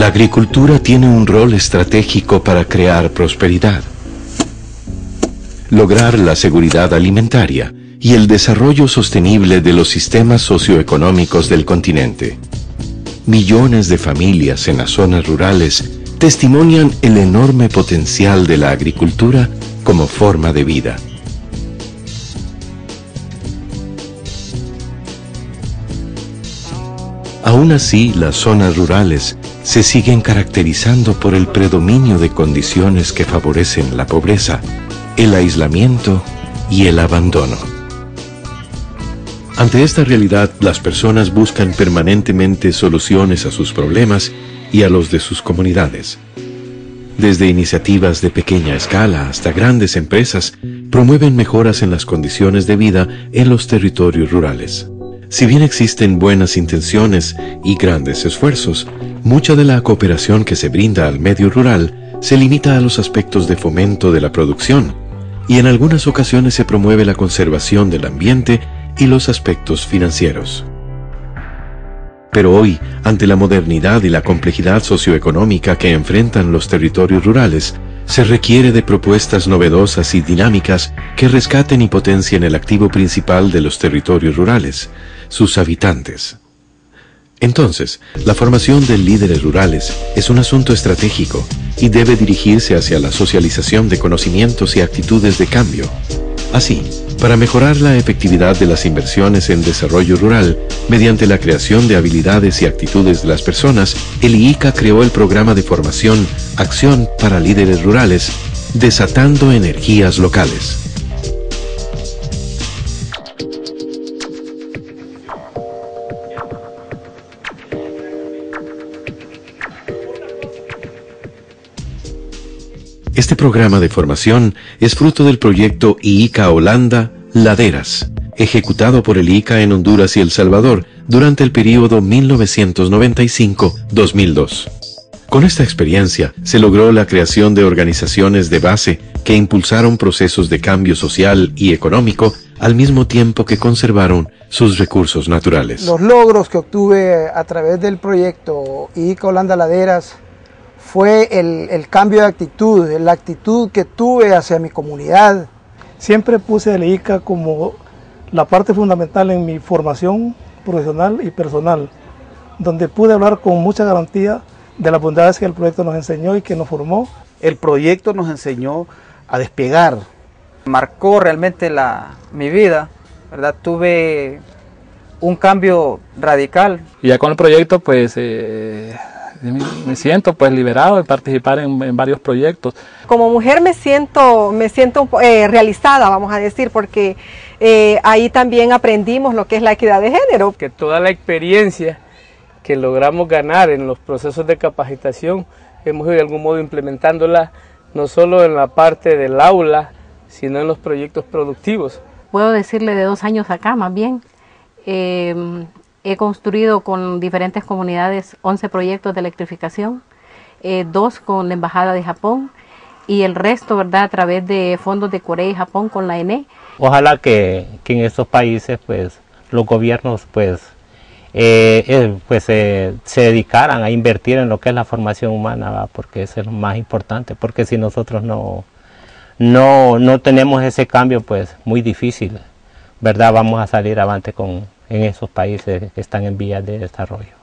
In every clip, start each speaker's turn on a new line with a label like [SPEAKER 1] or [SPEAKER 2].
[SPEAKER 1] La agricultura tiene un rol estratégico para crear prosperidad, lograr la seguridad alimentaria y el desarrollo sostenible de los sistemas socioeconómicos del continente. Millones de familias en las zonas rurales testimonian el enorme potencial de la agricultura como forma de vida. Aún así, las zonas rurales se siguen caracterizando por el predominio de condiciones que favorecen la pobreza, el aislamiento y el abandono. Ante esta realidad, las personas buscan permanentemente soluciones a sus problemas y a los de sus comunidades. Desde iniciativas de pequeña escala hasta grandes empresas, promueven mejoras en las condiciones de vida en los territorios rurales. Si bien existen buenas intenciones y grandes esfuerzos, mucha de la cooperación que se brinda al medio rural se limita a los aspectos de fomento de la producción, y en algunas ocasiones se promueve la conservación del ambiente y los aspectos financieros. Pero hoy, ante la modernidad y la complejidad socioeconómica que enfrentan los territorios rurales, se requiere de propuestas novedosas y dinámicas que rescaten y potencien el activo principal de los territorios rurales, sus habitantes. Entonces, la formación de líderes rurales es un asunto estratégico y debe dirigirse hacia la socialización de conocimientos y actitudes de cambio. Así, para mejorar la efectividad de las inversiones en desarrollo rural, mediante la creación de habilidades y actitudes de las personas, el IICA creó el programa de formación Acción para Líderes Rurales, Desatando Energías Locales. Este programa de formación es fruto del proyecto IICA Holanda Laderas, ejecutado por el IICA en Honduras y El Salvador durante el periodo 1995-2002. Con esta experiencia se logró la creación de organizaciones de base que impulsaron procesos de cambio social y económico al mismo tiempo que conservaron sus recursos naturales.
[SPEAKER 2] Los logros que obtuve a través del proyecto IICA Holanda Laderas fue el, cambio de actitud, la actitud que tuve hacia mi comunidad.
[SPEAKER 3] Siempre puse el ICA como la parte fundamental en mi formación profesional y personal, donde pude hablar con mucha garantía de las bondades que el proyecto nos enseñó y que nos formó.
[SPEAKER 4] El proyecto nos enseñó a despegar.
[SPEAKER 5] Marcó realmente la, mi vida, ¿verdad? Tuve un cambio radical.
[SPEAKER 6] Y ya con el proyecto pues eh, me siento pues liberado de participar en, varios proyectos.
[SPEAKER 7] Como mujer me siento, me siento eh, realizada, vamos a decir, porque eh, ahí también aprendimos lo que es la equidad de género.
[SPEAKER 8] Que toda la experiencia que logramos ganar en los procesos de capacitación, hemos de algún modo implementándola no solo en la parte del aula, sino en los proyectos productivos.
[SPEAKER 9] Puedo decirle de dos años acá, más bien. Eh, He construido con diferentes comunidades 11 proyectos de electrificación, eh, dos con la Embajada de Japón y el resto, ¿verdad?, a través de fondos de Corea y Japón con la ENE.
[SPEAKER 10] Ojalá que, que en estos países, pues, los gobiernos, pues, eh, eh, pues se dedicaran a invertir en lo que es la formación humana, porque eso es lo más importante, porque si nosotros no, no, no tenemos ese cambio, pues muy difícil, ¿verdad? Vamos a salir avante con, en esos países que están en vías de desarrollo.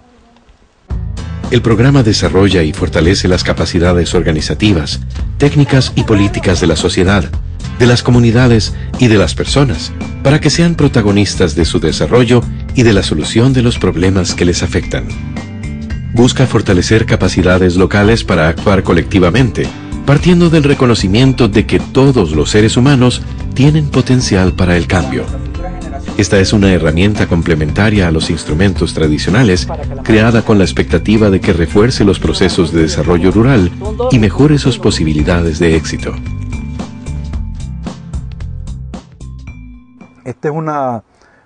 [SPEAKER 1] El programa desarrolla y fortalece las capacidades organizativas, técnicas y políticas de la sociedad, de las comunidades y de las personas, para que sean protagonistas de su desarrollo y de la solución de los problemas que les afectan. Busca fortalecer capacidades locales para actuar colectivamente, partiendo del reconocimiento de que todos los seres humanos tienen potencial para el cambio. Esta es una herramienta complementaria a los instrumentos tradicionales, creada con la expectativa de que refuerce los procesos de desarrollo rural y mejore sus posibilidades de éxito.
[SPEAKER 11] Este es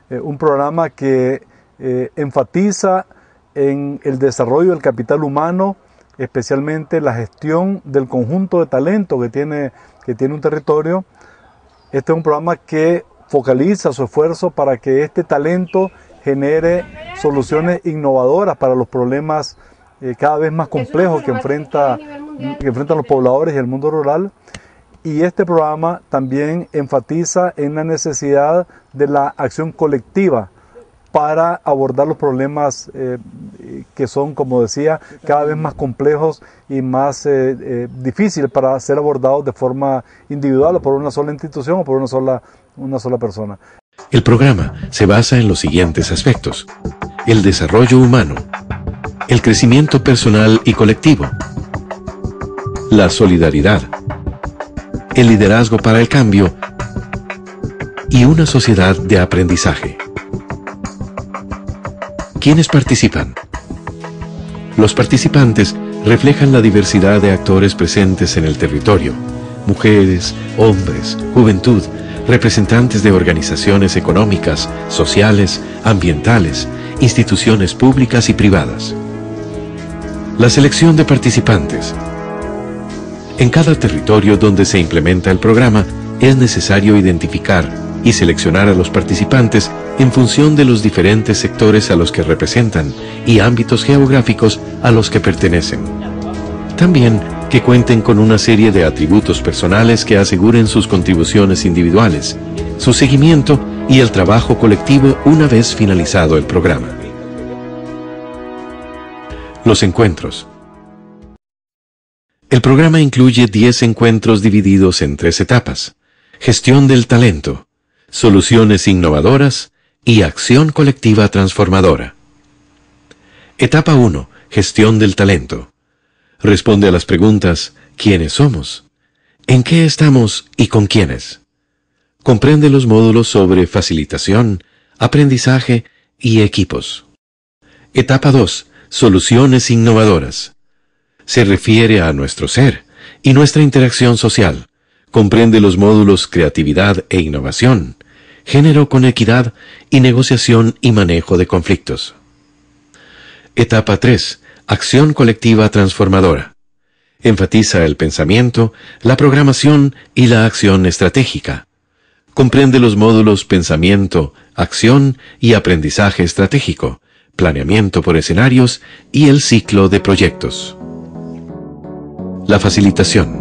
[SPEAKER 11] eh, un programa que eh, enfatiza en el desarrollo del capital humano, especialmente la gestión del conjunto de talento que tiene, que tiene un territorio. Este es un programa que focaliza su esfuerzo para que este talento genere soluciones innovadoras para los problemas eh, cada vez más complejos que, enfrenta, que enfrentan los pobladores y el mundo rural. Y este programa también enfatiza en la necesidad de la acción colectiva para abordar los problemas eh, que son, como decía, cada vez más complejos y más eh, eh, difíciles para ser abordados de forma individual o por una sola institución o por una sola, una sola persona.
[SPEAKER 1] El programa se basa en los siguientes aspectos. El desarrollo humano, el crecimiento personal y colectivo, la solidaridad, el liderazgo para el cambio y una sociedad de aprendizaje. ¿Quiénes participan? Los participantes reflejan la diversidad de actores presentes en el territorio, mujeres, hombres, juventud, representantes de organizaciones económicas, sociales, ambientales, instituciones públicas y privadas. La selección de participantes. En cada territorio donde se implementa el programa es necesario identificar y seleccionar a los participantes en función de los diferentes sectores a los que representan y ámbitos geográficos a los que pertenecen. También que cuenten con una serie de atributos personales que aseguren sus contribuciones individuales, su seguimiento y el trabajo colectivo una vez finalizado el programa. Los encuentros. El programa incluye 10 encuentros divididos en tres etapas. Gestión del talento, soluciones innovadoras y acción colectiva transformadora. Etapa 1. Gestión del talento. Responde a las preguntas ¿quiénes somos? ¿En qué estamos y con quiénes? Comprende los módulos sobre facilitación, aprendizaje y equipos. Etapa 2. Soluciones innovadoras. Se refiere a nuestro ser y nuestra interacción social. Comprende los módulos creatividad e innovación, género con equidad y negociación y manejo de conflictos. Etapa 3. Acción colectiva transformadora. Enfatiza el pensamiento, la programación y la acción estratégica. Comprende los módulos pensamiento, acción y aprendizaje estratégico, planeamiento por escenarios y el ciclo de proyectos. La facilitación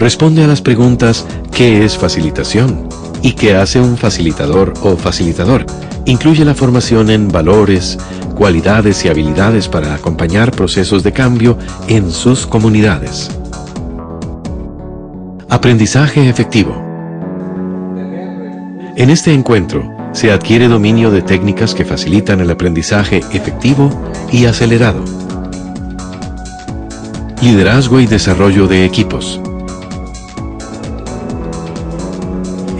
[SPEAKER 1] responde a las preguntas ¿qué es facilitación? ¿Y qué hace un facilitador o facilitador? Incluye la formación en valores, cualidades y habilidades para acompañar procesos de cambio en sus comunidades. Aprendizaje efectivo. En este encuentro se adquiere dominio de técnicas que facilitan el aprendizaje efectivo y acelerado. Liderazgo y desarrollo de equipos.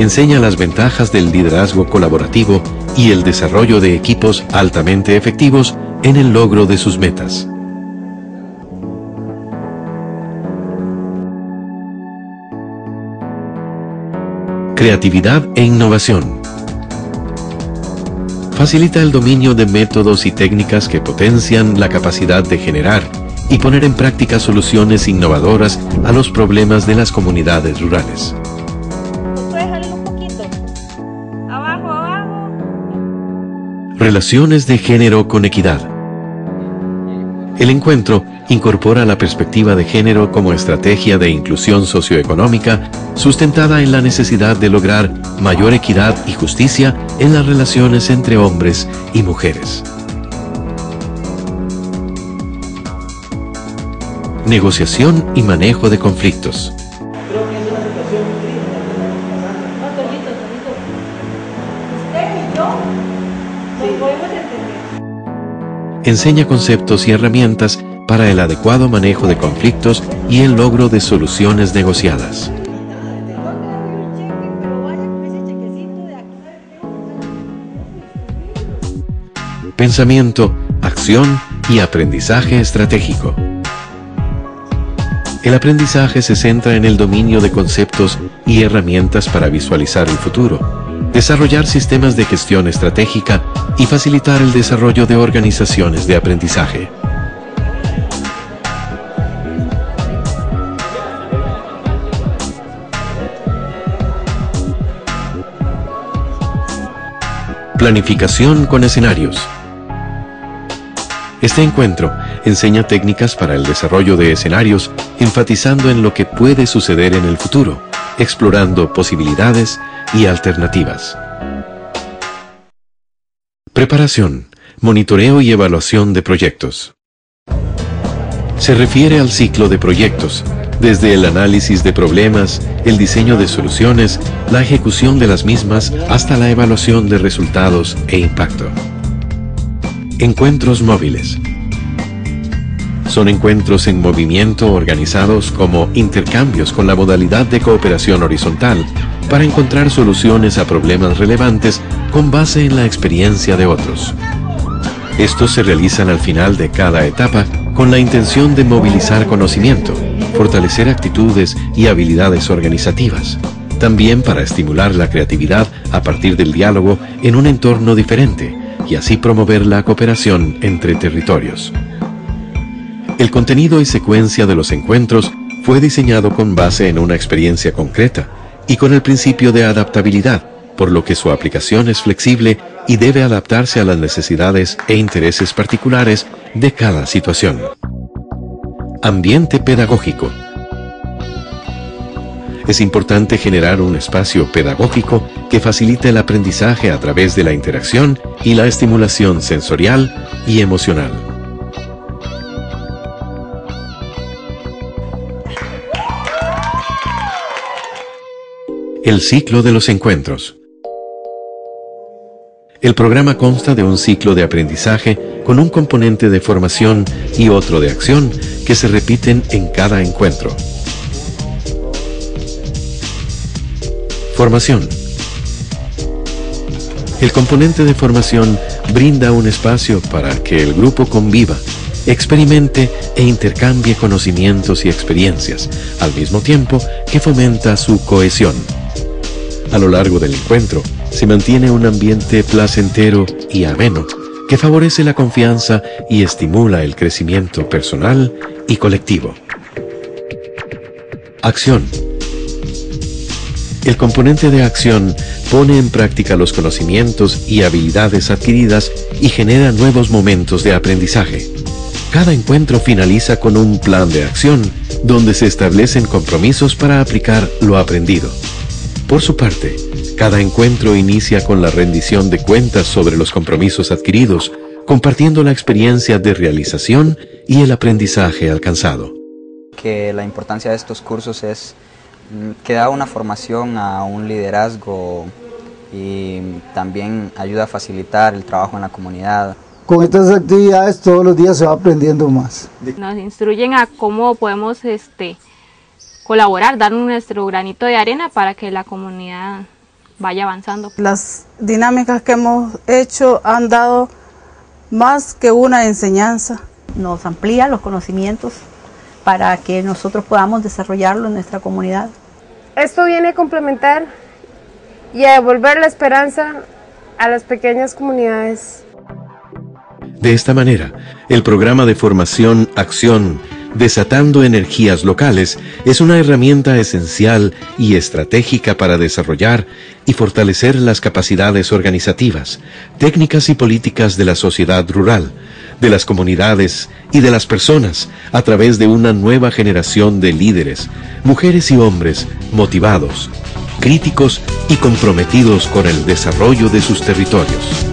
[SPEAKER 1] Enseña las ventajas del liderazgo colaborativo y el desarrollo de equipos altamente efectivos en el logro de sus metas. Creatividad e innovación. Facilita el dominio de métodos y técnicas que potencian la capacidad de generar y poner en práctica soluciones innovadoras a los problemas de las comunidades rurales. Relaciones de género con equidad. El encuentro incorpora la perspectiva de género como estrategia de inclusión socioeconómica sustentada en la necesidad de lograr mayor equidad y justicia en las relaciones entre hombres y mujeres. Negociación y manejo de conflictos. Enseña conceptos y herramientas para el adecuado manejo de conflictos y el logro de soluciones negociadas. Pensamiento, acción y aprendizaje estratégico. El aprendizaje se centra en el dominio de conceptos y herramientas para visualizar el futuro desarrollar sistemas de gestión estratégica y facilitar el desarrollo de organizaciones de aprendizaje. Planificación con escenarios. Este encuentro enseña técnicas para el desarrollo de escenarios, enfatizando en lo que puede suceder en el futuro, explorando posibilidades y alternativas. Preparación, monitoreo y evaluación de proyectos. Se refiere al ciclo de proyectos, desde el análisis de problemas, el diseño de soluciones, la ejecución de las mismas, hasta la evaluación de resultados e impacto. Encuentros móviles. Son encuentros en movimiento organizados como intercambios con la modalidad de cooperación horizontal para encontrar soluciones a problemas relevantes con base en la experiencia de otros. Estos se realizan al final de cada etapa con la intención de movilizar conocimiento, fortalecer actitudes y habilidades organizativas, también para estimular la creatividad a partir del diálogo en un entorno diferente y así promover la cooperación entre territorios. El contenido y secuencia de los encuentros fue diseñado con base en una experiencia concreta y con el principio de adaptabilidad, por lo que su aplicación es flexible y debe adaptarse a las necesidades e intereses particulares de cada situación. Ambiente pedagógico. Es importante generar un espacio pedagógico que facilite el aprendizaje a través de la interacción y la estimulación sensorial y emocional. El ciclo de los encuentros. El programa consta de un ciclo de aprendizaje con un componente de formación y otro de acción que se repiten en cada encuentro. Formación. El componente de formación brinda un espacio para que el grupo conviva, experimente e intercambie conocimientos y experiencias, al mismo tiempo que fomenta su cohesión. A lo largo del encuentro, se mantiene un ambiente placentero y ameno que favorece la confianza y estimula el crecimiento personal y colectivo. Acción. El componente de acción pone en práctica los conocimientos y habilidades adquiridas y genera nuevos momentos de aprendizaje. Cada encuentro finaliza con un plan de acción donde se establecen compromisos para aplicar lo aprendido. Por su parte, cada encuentro inicia con la rendición de cuentas sobre los compromisos adquiridos, compartiendo la experiencia de realización y el aprendizaje alcanzado.
[SPEAKER 12] Que la importancia de estos cursos es que da una formación a un liderazgo y también ayuda a facilitar el trabajo en la comunidad.
[SPEAKER 2] Con estas actividades todos los días se va aprendiendo más.
[SPEAKER 13] Nos instruyen a cómo podemos este, colaborar, dar nuestro granito de arena para que la comunidad vaya avanzando.
[SPEAKER 14] Las dinámicas que hemos hecho han dado más que una enseñanza.
[SPEAKER 15] Nos amplía los conocimientos para que nosotros podamos desarrollarlo en nuestra comunidad.
[SPEAKER 16] Esto viene a complementar y a devolver la esperanza a las pequeñas comunidades.
[SPEAKER 1] De esta manera, el programa de formación Acción Desatando Energías Locales es una herramienta esencial y estratégica para desarrollar y fortalecer las capacidades organizativas, técnicas y políticas de la sociedad rural, de las comunidades y de las personas a través de una nueva generación de líderes, mujeres y hombres motivados, críticos y comprometidos con el desarrollo de sus territorios.